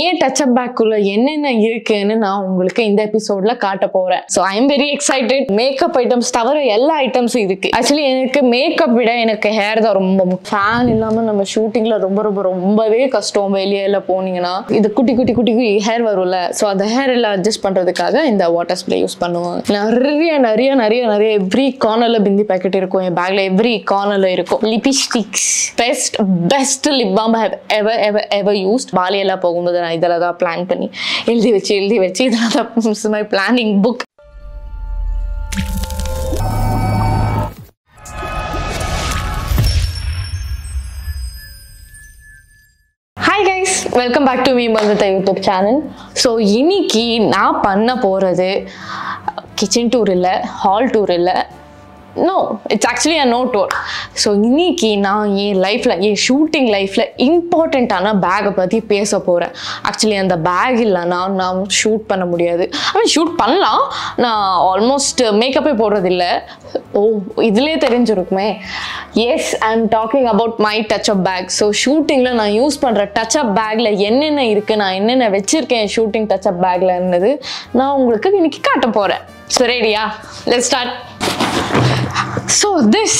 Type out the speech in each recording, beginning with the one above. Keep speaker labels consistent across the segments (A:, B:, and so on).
A: ஏன் touch up பேக்குள்ள என்னென்ன இருக்குன்னு நான் உங்களுக்கு இந்த எபிசோட்ல காட்ட போறேன். So I am very excited makeup items தவிர எல்லா ஐட்டம்ஸும் இருக்கு. ஆக்சுவலி எனக்கு மேக்கப் விட எனக்கு ஹேர் தான் ரொம்ப ஃபேன் இல்லாம நம்ம ஷூட்டிங்ல ரொம்ப ரொம்ப ரொம்பவே கஷ்டம் வெளியில போனீங்கன்னா. இது குட்டி குட்டி குட்டி ஹேர் வரும்ல. ஸோ அந்த ஹேர் எல்லாம் அட்ஜஸ்ட் பண்றதுக்காக இந்த வாட்டர் ஸ்ப்ரே யூஸ் பண்ணுவாங்க நிறைய நிறைய நிறைய நிறைய எவ்ரி கார்னர்ல பிந்தி பேக்கெட் இருக்கும். என் பேக்ல எவ்ரி கார்னர்ல இருக்கும். Lipsticks best best lip balm have ever ever ever used பாலியெல்லாம் போகும்போது நான் இதில் தான் பிளான் பண்ணி எழுதி வச்சு எழுதி வச்சு இதில் தான் my planning book welcome back to me மந்தத்த YouTube channel so இன்னைக்கு நான் பண்ண போகிறது கிச்சன் டூர் இல்லை ஹால் டூர் இல்லை no it's actually a no tour so இன்னைக்கு நான் என் லைஃப்பில் என் ஷூட்டிங் லைஃப்பில் இம்பார்ட்டண்ட்டான பேகை பற்றி பேச போகிறேன் ஆக்சுவலி அந்த பேக் இல்லைனா நான் ஷூட் பண்ண முடியாது. ஐ ஷூட் பண்ணலாம். நான் ஆல்மோஸ்ட் மேக்கப்பே போடுறதில்ல. ஓ இதுலேயே தெரிஞ்சிருக்குமே. Yes I am talking about my touch up bag so ஷூட்டிங்கில் நான் யூஸ் பண்ணுற டச் அப் பேக்கில் என்னென்ன இருக்குது நான் என்னென்ன வச்சுருக்கேன் ஷூட்டிங் டச் அப் பேக்கில் இருந்தது நான் உங்களுக்கு இன்னைக்கு காட்ட போகிறேன் ஸோ ரெடியா let start so this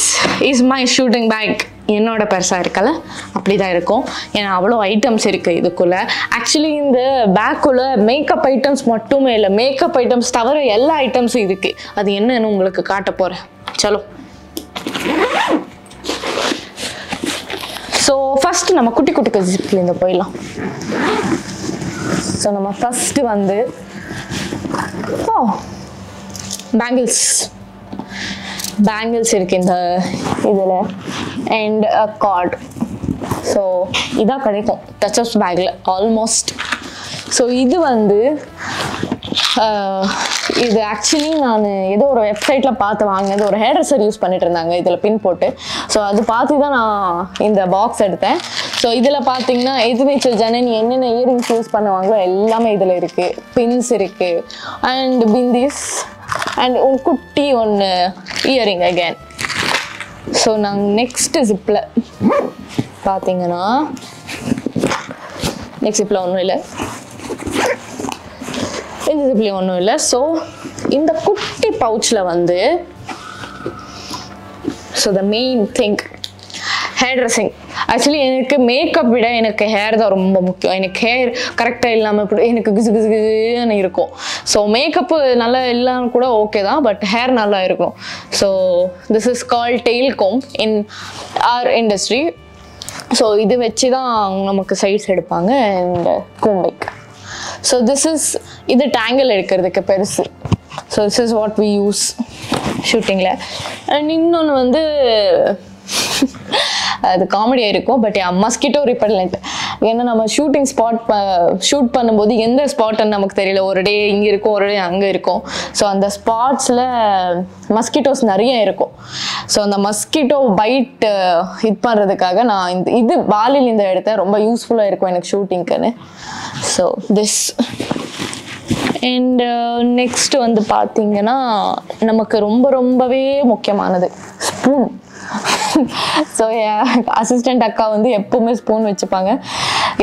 A: is my shooting bag என்னோட பெருசாக இருக்கல. அப்படி தான் இருக்கும். ஏன்னா அவ்வளோ ஐட்டம்ஸ் இருக்குது இதுக்குள்ளே. ஆக்சுவலி இந்த பேக்குள்ளே மேக்கப் ஐட்டம்ஸ் மட்டுமே இல்லை. மேக்கப் ஐட்டம்ஸ் தவிர எல்லா ஐட்டம்ஸும் இருக்குது அது என்னன்னு உங்களுக்கு காட்ட போகிறேன் சலோ. ஸோ ஃபஸ்ட்டு நம்ம குட்டி குட்டி ஜிப்லேருந்து போயிடலாம். ஸோ நம்ம ஃபஸ்ட்டு வந்து oh, ஓ பேங்கிள்ஸ் பேங்கிள்ஸ் இருக்குது இந்த இதில் அண்ட் அ கார்டு ஸோ இதான் கிடைக்கும். டச் டச்சப்ஸ் பேக்கில் ஆல்மோஸ்ட் ஸோ இது வந்து இது ஆக்சுவலி நான் ஏதோ ஒரு வெப்சைட்டில் பார்த்து வாங்கினது. ஒரு ஹேர் ட்ரெஸ்ஸர் யூஸ் பண்ணிட்டு இருந்தாங்க. இதில் பின் போட்டு. ஸோ அது பார்த்து தான் நான் இந்த பாக்ஸ் எடுத்தேன். ஸோ இதில் பார்த்தீங்கன்னா எதிர்நீச்சல் ஜனனி என்னென்ன இயரிங்ஸ் யூஸ் பண்ணுவாங்களோ எல்லாமே இதில் இருக்குது பின்ஸ் இருக்குது அண்ட் பிந்திஸ் அண்ட் ஒரு குட்டி ஒன்று இயரிங் அகேன் ஸோ நாங்கள் நெக்ஸ்ட் ஜிப்பில் பார்த்தீங்கன்னா நெக்ஸ்ட் ஜிப்பில் ஒன்றும் இல்லை. இந்த ஜிப்லேயும் ஒன்றும் இல்லை. ஸோ இந்த குட்டி பவுச்சில் வந்து so the main thing hair dressing actually எனக்கு மேக்கப் விட எனக்கு ஹேர் தான் ரொம்ப முக்கியம். எனக்கு ஹேர் கரெக்டாக இல்லாமல் இப்படி எனக்கு கிசு கிசு கிசுன்னு இருக்கும். ஸோ மேக்கப்பு நல்லா இல்லாமல் கூட ஓகே தான் பட் ஹேர் நல்லா இருக்கும். So this is called tail comb in our industry so இது வச்சு தான் நமக்கு சைட்ஸ் எடுப்பாங்க அண்ட் கோம்பைக்கு. ஸோ திஸ் இஸ் இது டேங்கிள் எடுக்கிறதுக்கு பெருசு. So this is what we use ஷூட்டிங்கில் அண்ட் இன்னொன்று வந்து அது காமெடியாக இருக்கும் பட் மஸ்கிட்டோ ரிப்பல்லண்ட் ஏன்னா நம்ம ஷூட்டிங் ஸ்பாட் ஷூட் பண்ணும்போது எந்த ஸ்பாட்னு நமக்கு தெரியல. ஒரு டே இங்கே இருக்கும் ஒரு டே அங்கே இருக்கும். ஸோ அந்த ஸ்பாட்ஸில் மஸ்கிட்டோஸ் நிறைய இருக்கும். ஸோ அந்த மஸ்கிட்டோ பைட் இது பண்ணுறதுக்காக நான் இந்த இது பாலில் இந்த இடத்த ரொம்ப யூஸ்ஃபுல்லாக இருக்கும் எனக்கு ஷூட்டிங்க்குன்னு ஸோ திஸ் அண்டு நெக்ஸ்ட் வந்து பார்த்தீங்கன்னா நமக்கு ரொம்ப ரொம்பவே முக்கியமானது. ஸ்பூன் ஸோ என் அசிஸ்டண்ட் அக்கா வந்து எப்பவுமே ஸ்பூன் வச்சுப்பாங்க.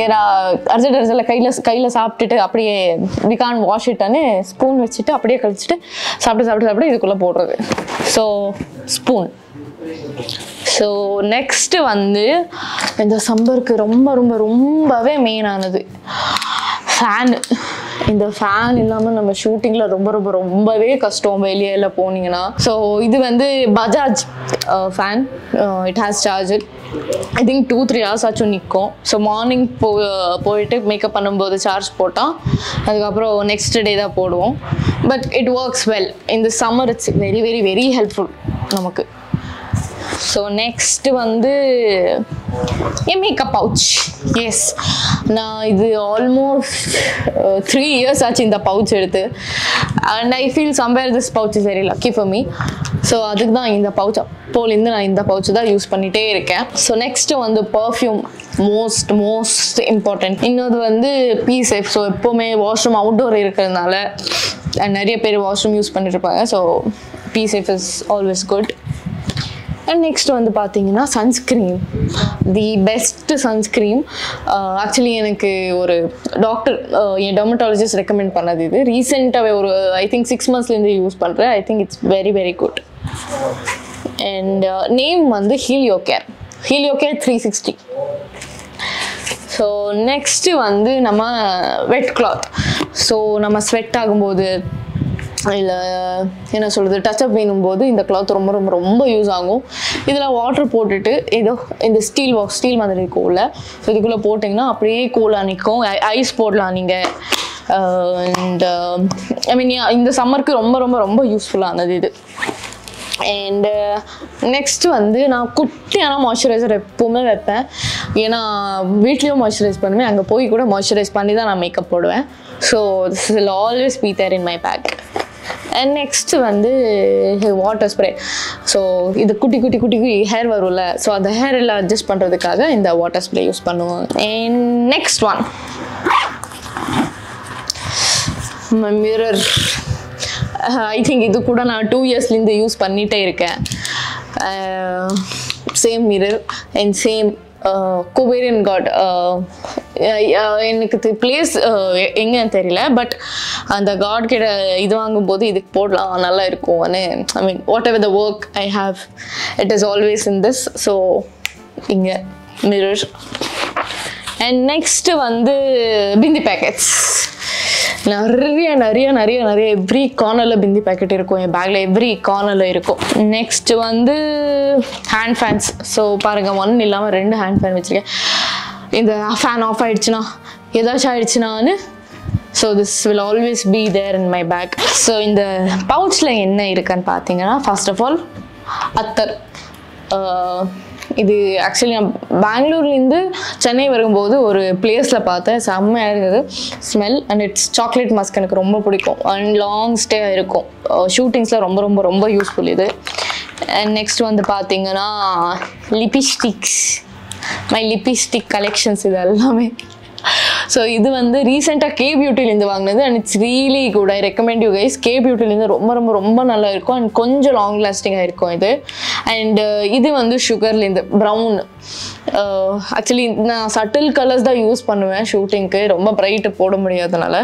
A: ஏன்னா அர்ஜென்ட் அர்ஜென்ட்ல கையில் கையில் சாப்பிட்டுட்டு அப்படியே விகான் வாஷ் இட்டான்னு ஸ்பூன் வச்சுட்டு அப்படியே கழிச்சிட்டு சாப்பிட்டு சாப்பிட்டு சாப்பிட்டு இதுக்குள்ளே போடுறது. ஸோ ஸ்பூன் ஸோ நெக்ஸ்ட்டு வந்து இந்த சம்பருக்கு ரொம்ப ரொம்ப ரொம்பவே மெயினானது ஃபேனு இந்த ஃபேன் இல்லாமல் நம்ம ஷூட்டிங்கில் ரொம்ப ரொம்ப ரொம்பவே கஷ்டம் வெளியில போனீங்கன்னா. ஸோ இது வந்து Bajaj fan it has charger I think two three hours ஆச்சும் நிற்கும் ஸோ மார்னிங் போ போயிட்டு மேக்கப் பண்ணும்போது சார்ஜ் போட்டால் அதுக்கப்புறம் நெக்ஸ்ட் டே தான் போடுவோம். பட் இட் ஒர்க்ஸ் வெல் இந்த summer it's very very very helpful நமக்கு. ஸோ நெக்ஸ்ட்டு வந்து என் மேக்கப் பவுச் எஸ் நான் இது ஆல்மோஸ்ட் த்ரீ இயர்ஸ் ஆச்சு இந்த பவுச் எடுத்து. And I feel somewhere this pouch is very lucky for me so அதுக்கு தான் இந்த பவுச் அப்போலேருந்து நான் இந்த பவுச் தான் யூஸ் பண்ணிகிட்டே இருக்கேன். ஸோ நெக்ஸ்ட்டு வந்து பர்ஃப்யூம் மோஸ்ட் மோஸ்ட் இம்பார்ட்டன்ட் இன்னொரு வந்து பி சேஃப் ஸோ எப்போவுமே வாஷ்ரூம் அவுட்டோர் இருக்கிறதுனால நிறைய பேர் வாஷ்ரூம் யூஸ் பண்ணிட்டு இருப்பாங்க. So Pee Safe is always good and next வந்து பார்த்தீங்கன்னா sunscreen the best sunscreen actually எனக்கு ஒரு டாக்டர் uh, என் டெர்மட்டாலஜிஸ்ட் ரெக்கமெண்ட் பண்ணது இது. ரீசெண்டாகவே ஒரு ஐ திங்க் சிக்ஸ் மந்த்ஸ்லேருந்து யூஸ் பண்ணுறேன் I think it's very very good and name வந்து Heliocare Heliocare three sixty so next வந்து நம்ம வெட் கிளாத் ஸோ நம்ம ஸ்வெட் ஆகும்போது இல்லை என்ன சொல்கிறது டச்சப் வேணும்போது இந்த கிளாத் ரொம்ப ரொம்ப ரொம்ப யூஸ் ஆகும். இதில் வாட்டர் போட்டுட்டு ஏதோ இந்த ஸ்டீல் பாக்ஸ் ஸ்டீல் மாதிரி இருக்கும்ல ஸோ இதுக்குள்ளே போட்டிங்கன்னா அப்படியே கூலாக நிற்கும் ஐஸ் போடலாம் நீங்கள் அண்ட் ஐ மீன் இந்த சம்மருக்கு ரொம்ப ரொம்ப ரொம்ப யூஸ்ஃபுல்லானது இது. அண்டு நெக்ஸ்ட்டு வந்து நான் குட்டியான மாய்ஸ்சரைசர் எப்போவுமே வைப்பேன். ஏன்னா வீட்லேயும் மாய்ஸ்சரைஸ் பண்ணுவேன். அங்கே போய் கூட மாய்ஸ்சரைஸ் பண்ணி தான் நான் மேக்கப் போடுவேன். So this will always be there in my bag and next வந்து வாட்டர் ஸ்ப்ரே ஸோ இது குட்டி குட்டி குட்டி குட்டி ஹேர் வரும்ல. ஸோ அந்த ஹேர் எல்லாம் அட்ஜஸ்ட் பண்ணுறதுக்காக இந்த வாட்டர் ஸ்ப்ரே யூஸ் பண்ணுவோம். And next one mirror I think இது கூட நான் டூ இயர்ஸ்லேருந்து யூஸ் பண்ணிகிட்டே இருக்கேன். Same mirror and same Kuberan god எனக்கு பிளேஸ் எங்கன்னு தெரியல பட் அந்த காட் கிட்ட இது வாங்கும்போது இதுக்கு போடலாம் நல்லா இருக்கும்னு I mean whatever the work I have it is always in this so இங்கே மிரர் அண்ட் நெக்ஸ்ட்டு வந்து பிந்தி பேக்கெட்ஸ் நிறைய நிறைய நிறைய நிறைய எவ்ரி கார்னரில் பிந்தி பேக்கெட் இருக்கும் என் பேக்கில் எவ்ரி கார்னரில் இருக்கும். நெக்ஸ்ட் வந்து ஹேண்ட் ஃபேன்ஸ் ஸோ பாருங்கள் ஒன் இல்லாமல் ரெண்டு ஹேண்ட் ஃபேன் வச்சுருக்கேன். இந்த ஃபேன் ஆஃப் ஆயிடுச்சுன்னா ஏதாச்சும் ஆயிடுச்சுனான்னு so this will always be there in my bag so இந்த பவுச்சில் என்ன இருக்குன்னு பார்த்தீங்கன்னா ஃபர்ஸ்ட் ஆஃப் ஆல் அத்தர். இது ஆக்சுவலி நான் பெங்களூர்லேருந்து சென்னை வரும்போது ஒரு பிளேஸில் பார்த்தேன். செம்மையாக இருந்தது. Smell and it's chocolate mask எனக்கு ரொம்ப பிடிக்கும். அண்ட் லாங் ஸ்டே இருக்கும் ஷூட்டிங்ஸில் ரொம்ப ரொம்ப ரொம்ப யூஸ்ஃபுல் இது. அண்ட் நெக்ஸ்ட் வந்து பார்த்தீங்கன்னா லிபிஸ்டிக்ஸ் மை லிப்ஸ்டிக் கலெக்ஷன்ஸ் இது எல்லாமே ஸோ இது வந்து ரீசெண்டாக கே பியூட்டிலேருந்து வாங்கினது and it's really good I recommend you guys K பியூட்டிலேருந்து ரொம்ப ரொம்ப ரொம்ப நல்லா இருக்கும் அண்ட் கொஞ்சம் லாங் லாஸ்டிங்காக இருக்கும் இது. அண்ட் uh, இது வந்து சுகர்லேருந்து ப்ரௌன் ஆக்சுவலி நான் சட்டில் கலர்ஸ் தான் யூஸ் பண்ணுவேன் ஷூட்டிங்க்கு ரொம்ப பிரைட்டு போட முடியாதனால.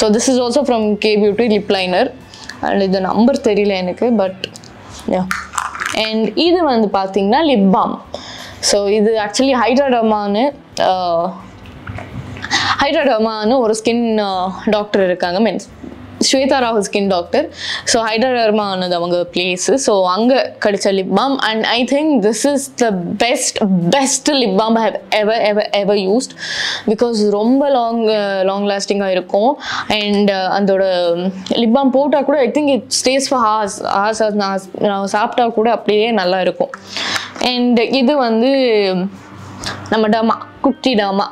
A: So this is also from K beauty lip liner and இது நம்பர் தெரியல எனக்கு பட் அண்ட் இது வந்து பார்த்தீங்கன்னா லிப் பாம் ஸோ இது ஆக்சுவலி ஹைட்ராடமான்னு ஹைட்ராடமான்னு ஒரு ஸ்கின் டாக்டர் uh, இருக்காங்க மீன்ஸ் ஸ்வேதா ராகுல் ஸ்கின் டாக்டர் ஸோ ஹைட்ராடர்மானது அவங்க பிளேஸு ஸோ அங்கே கிடைச்ச lip balm and I think this is the best best lip balm have ever ever ever used because ரொம்ப லாங் லாங் லாஸ்டிங்காக இருக்கும். அண்ட் uh, அதோட um, lip balm போட்டால் கூட I think it stays for hours hours நான் நான் சாப்பிட்டா கூட அப்படியே நல்லா இருக்கும். அண்ட் இது வந்து நம்ம டமா குட்டி டமா.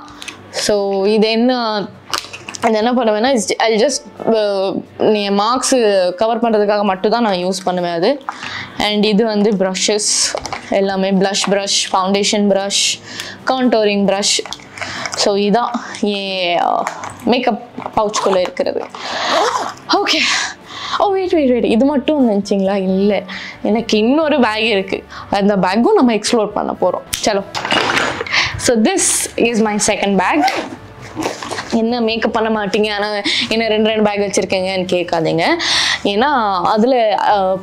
A: ஸோ இது என்ன அது என்ன பண்ணுவேன்னா ஐ ஜஸ்ட் uh, நீ மார்க்ஸு கவர் பண்ணுறதுக்காக மட்டும்தான் நான் யூஸ் பண்ணுவேன் அது. அண்ட் இது வந்து ப்ரஷஸ் எல்லாமே blush brush foundation brush contouring brush so இதான் என் மேக்கப் பவுச்சுக்குள்ளே இருக்கிறது. Okay oh wait wait wait இது மட்டும் நினச்சிங்களா? இல்லை. எனக்கு இன்னொரு பேக் இருக்குது அந்த பேக்கும் நம்ம எக்ஸ்ப்ளோர் பண்ண போகிறோம் சலோ. So this is my second bag என்ன மேக்கப் பண்ண மாட்டீங்க? ஆனால் என்ன ரெண்டு ரெண்டு பேக் வச்சுருக்கீங்கன்னு கேட்காதீங்க. ஏன்னா அதில்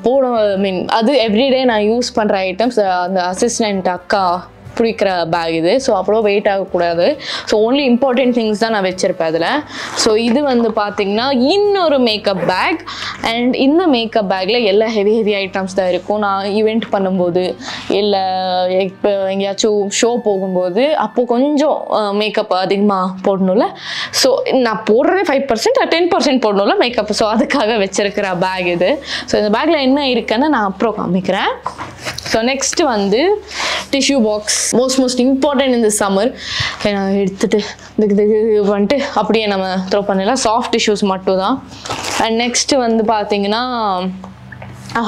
A: போட மீன் அது எவ்ரிடே நான் யூஸ் பண்ணுற ஐட்டம்ஸ் அந்த அசிஸ்டண்ட் அக்கா பிடிக்கிற பேக் இது. ஸோ அவ்வளோ வெயிட் ஆகக்கூடாது. ஸோ ஓன்லி இம்பார்ட்டன்ட் திங்ஸ் தான் நான் வச்சுருப்பேன் அதில். ஸோ இது வந்து பார்த்திங்கன்னா இன்னொரு மேக்கப் பேக் அண்ட் இந்த மேக்கப் பேக்கில் எல்லா ஹெவி ஹெவி ஐட்டம்ஸ் தான் இருக்கும். நான் ஈவெண்ட் பண்ணும்போது இல்லை இப்போ எங்கேயாச்சும் ஷோ போகும்போது அப்போது கொஞ்சம் மேக்கப் அதிகமாக போடணும்ல. ஸோ நான் போடுறதே ஃபைவ் பர்சன்ட் டென் பர்சன்ட் போடணும்ல மேக்கப் ஸோ அதுக்காக வச்சுருக்கிற பேக் இது. ஸோ இந்த பேக்கில் என்ன இருக்குன்னு நான் அப்புறம் காமிக்கிறேன். ஸோ நெக்ஸ்ட் வந்து tissue box most most important இந்த சம்மர் நான் எடுத்துட்டு இதுக்கு இது வந்துட்டு அப்படியே நம்ம த்ரோ பண்ணலாம் சாஃப்ட் டிஷ்யூஸ் மட்டும் தான் அண்ட் நெக்ஸ்ட் வந்து பார்த்தீங்கன்னா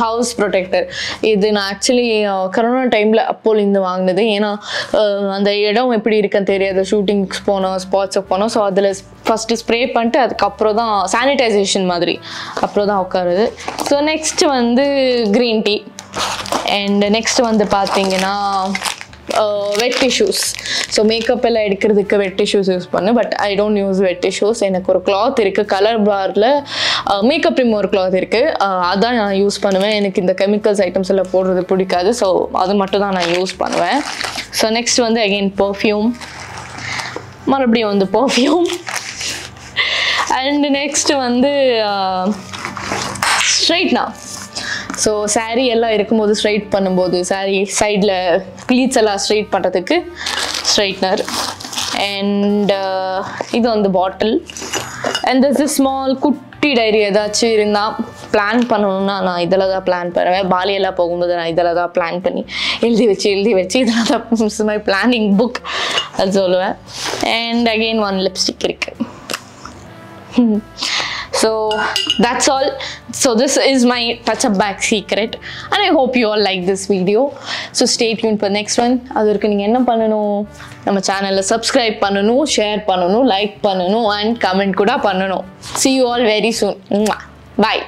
A: ஹவுஸ் ப்ரொடெக்டர் இது நான் ஆக்சுவலி uh, கரோனா டைமில் அப்போலேருந்து வாங்கினது. ஏன்னா uh, அந்த இடம் எப்படி இருக்குன்னு தெரியாது. ஷூட்டிங்ஸ் போனோம் ஸ்பாட்ஸுக்கு போனோம். ஸோ அதில் ஃபஸ்ட்டு ஸ்ப்ரே பண்ணிட்டு அதுக்கப்புறம் தான் சானிடைசேஷன் மாதிரி. அப்புறம் தான் உட்காருது. ஸோ நெக்ஸ்ட் வந்து க்ரீன் டீ அண்ட் நெக்ஸ்ட் வந்து பார்த்தீங்கன்னா வெட் டிஷ்யூஸ் ஸோ மேக்கப் எல்லாம் எடுக்கிறதுக்கு வெட் டிஷ்யூஸ் யூஸ் பண்ணு. But I don't use wet tissues எனக்கு ஒரு கிளாத் இருக்குது கலர் பாரில் மேக்கப் ரிமூவர் கிளாத் இருக்குது அதான் நான் யூஸ் பண்ணுவேன். எனக்கு இந்த கெமிக்கல்ஸ் ஐட்டம்ஸ் எல்லாம் போடுறது பிடிக்காது. ஸோ அது மட்டும் தான் நான் யூஸ் பண்ணுவேன். ஸோ நெக்ஸ்ட் வந்து அகெயின் பர்ஃப்யூம் மறுபடியும் வந்து பர்ஃப்யூம் அண்ட் நெக்ஸ்ட் வந்து uh, ஸ்ட்ரைட்னா ஸோ saree எல்லாம் இருக்கும்போது ஸ்ட்ரைட் பண்ணும்போது saree சைடில் ப்ளீட்ஸ் எல்லாம் ஸ்ட்ரைட் பண்ணுறதுக்கு ஸ்ட்ரைட்னர் அண்ட் இது வந்து பாட்டில் அண்ட் திஸ் ஸ்மால் குட்டி டைரி ஏதாச்சும் இருந்தால் பிளான் பண்ணணும்னா நான் இதில் தான் பிளான் பண்ணுவேன். பாலியெல்லாம் போகும்போது நான் இதில் தான் பிளான் பண்ணி எழுதி வச்சு எழுதி வச்சு இதில் தான் மை பிளானிங் புக் அது சொல்லுவேன். அண்ட் அகெயின் ஒன் லிப்ஸ்டிக் இருக்குது so that's all so this is my touch up bag secret and i hope you all like this video so stay tuned for next one அதற்கு நீங்கள் என்ன பண்ணணும் நம்ம சேனலை subscribe பண்ணணும் ஷேர் பண்ணணும் like பண்ணணும் அண்ட் கமெண்ட் கூட பண்ணணும் see you all very soon bye